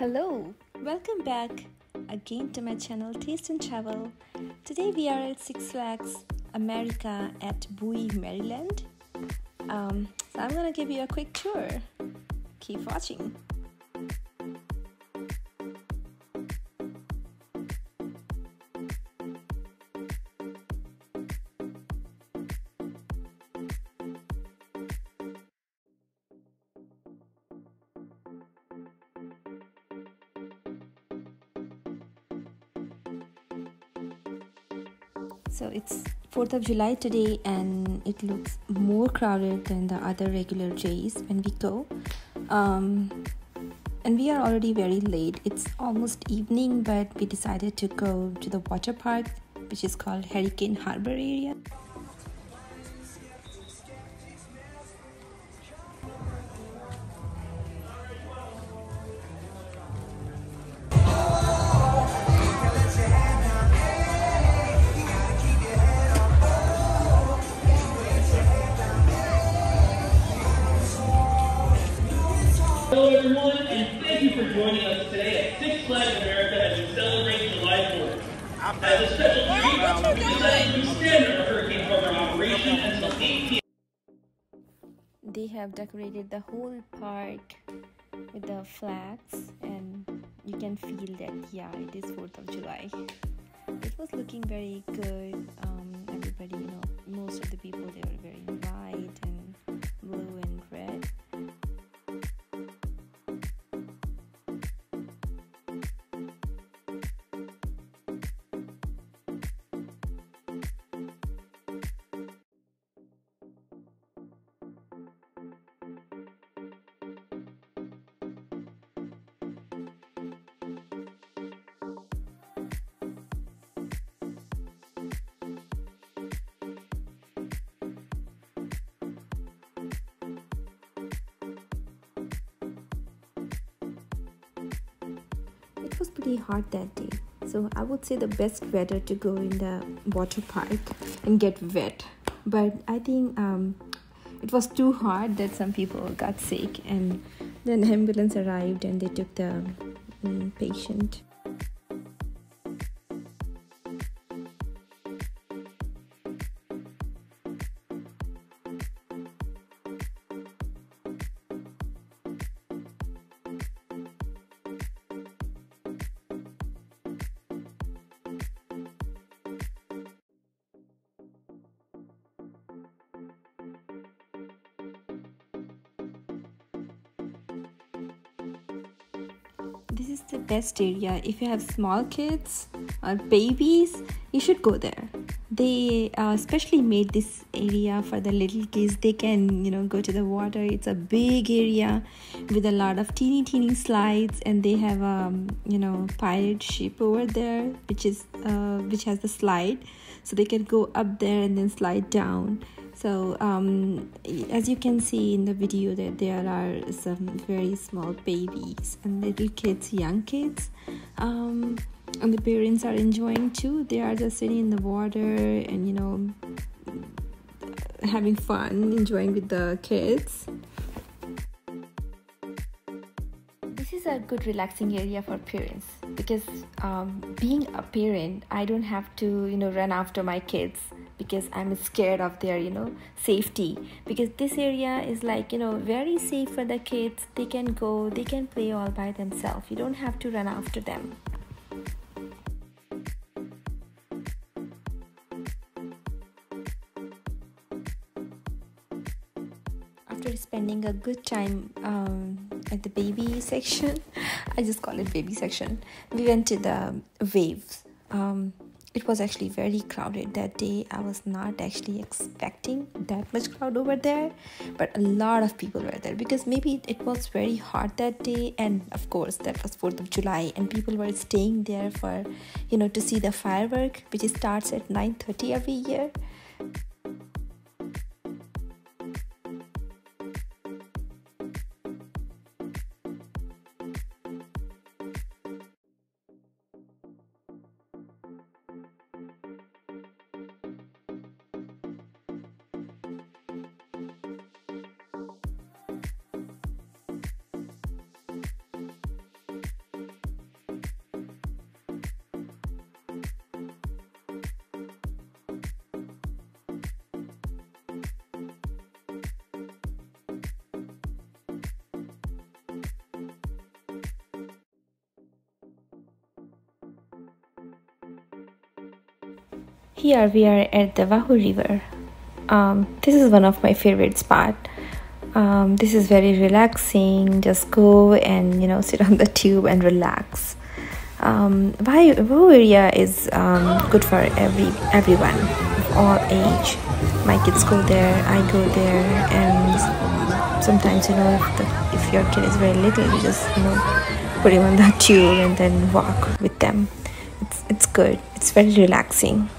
Hello, welcome back again to my channel Taste and Travel. Today we are at Six Flags America at Bowie, Maryland. Um, so I'm gonna give you a quick tour. Keep watching. So it's 4th of July today and it looks more crowded than the other regular days when we go. Um, and we are already very late. It's almost evening, but we decided to go to the water park, which is called Hurricane Harbor area. Thank you for joining us today at Six Flags America as we celebrate July 4th. As a special treat, we decided to extend our Hurricane Harbor operation until 8 p.m. They have decorated the whole park with the flags, and you can feel that, yeah, it is 4th of July. It was looking very good. Um, everybody, you know, most of the people they were wearing was pretty hot that day, so I would say the best weather to go in the water park and get wet. But I think um, it was too hot that some people got sick, and then ambulance arrived and they took the um, patient. This is the best area. If you have small kids or babies you should go there. They uh, especially made this area for the little kids. They can you know go to the water. It's a big area with a lot of teeny teeny slides and they have um you know pirate ship over there which is uh, which has the slide. So they can go up there and then slide down so um, as you can see in the video that there are some very small babies and little kids young kids. Um, and the parents are enjoying too. They are just sitting in the water and you know having fun enjoying with the kids. This is a good relaxing area for parents because um, being a parent i don't have to you know run after my kids because i'm scared of their you know safety. Because this area is like you know very safe for the kids. They can go they can play all by themselves. You don't have to run after them. After spending a good time um, at the baby section i just call it baby section we went to the waves. Um, it was actually very crowded that day. I was not actually expecting that much crowd over there but a lot of people were there because maybe it was very hot that day. And of course that was 4th of july and people were staying there for you know to see the firework which starts at 9:30 every year Here we are at the Wahoo River. Um, this is one of my favorite spot. Um, this is very relaxing. Just go and you know sit on the tube and relax. Um, Wahoo area is um, good for every everyone of all age. My kids go there. I go there, and sometimes you know if the, if your kid is very little, you just you know put him on the tube and then walk with them. It's it's good. It's very relaxing.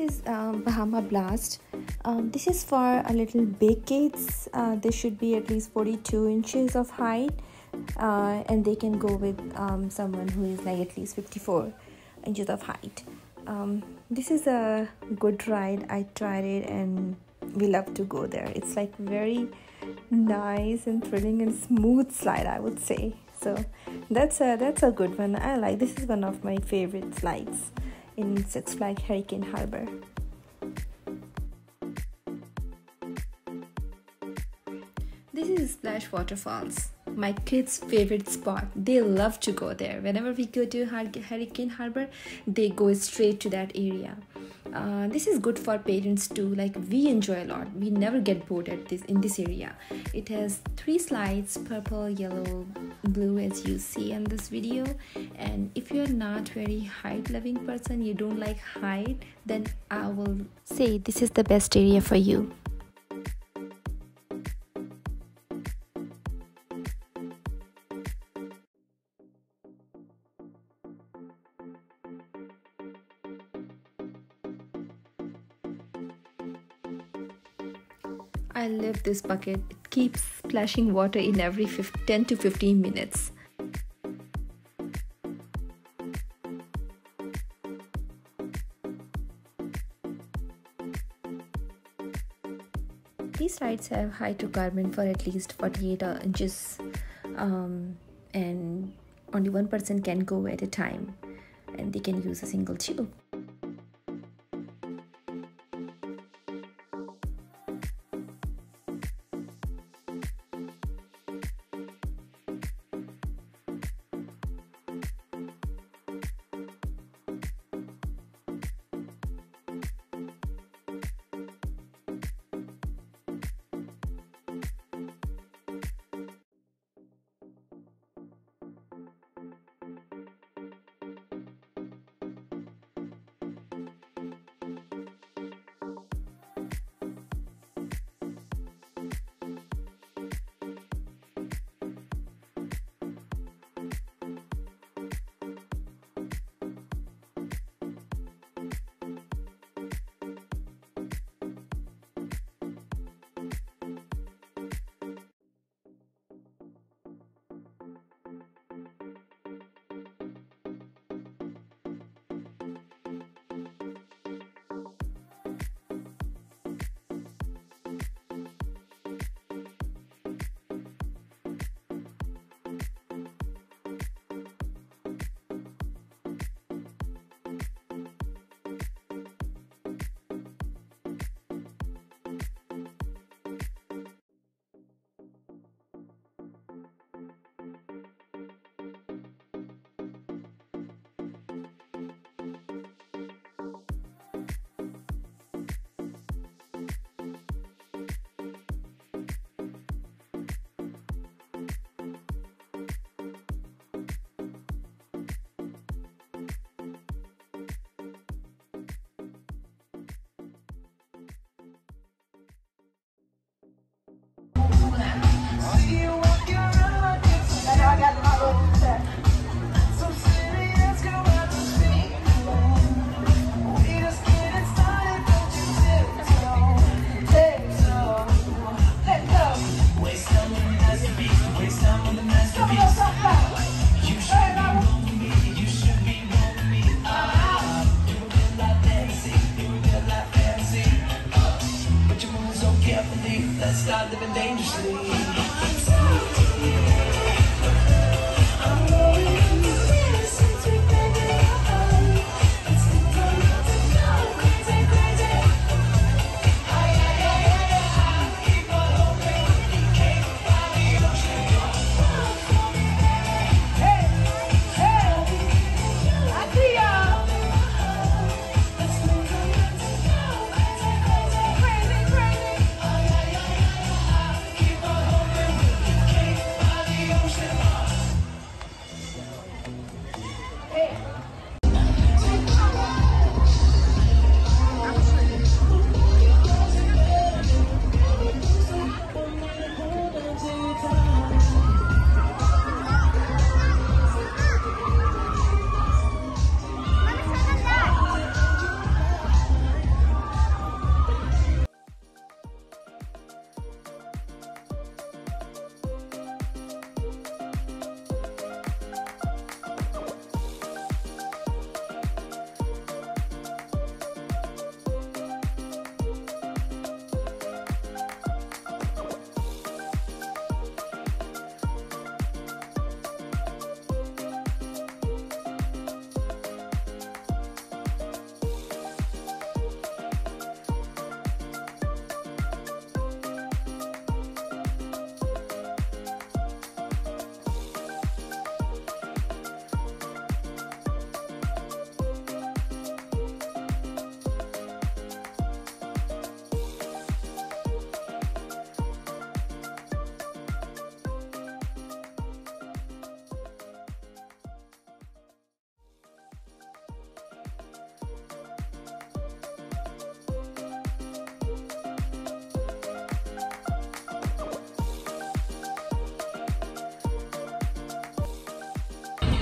Is um, bahama blast. Um, this is for a little big kids uh, they should be at least 42 inches of height. Uh, and they can go with um, someone who is like at least 54 inches of height. Um, this is a good ride. I tried it and we love to go there. It's like very nice and thrilling and smooth slide i would say. So that's a that's a good one. I like this is one of my favorite slides in Six Flags Hurricane Harbor. This is Splash Waterfalls, my kids' favorite spot. They love to go there. Whenever we go to Hurricane Harbor, they go straight to that area. Uh, this is good for parents too. Like we enjoy a lot. We never get bored at this in this area. It has three slides purple yellow blue as you see in this video. And if you're not very height loving person you don't like height then i will say this is the best area for you this bucket. It keeps splashing water in every 10 to 15 minutes. These rides have requirement for at least 48 inches um, and only one person can go at a time and they can use a single tube.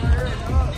Yeah,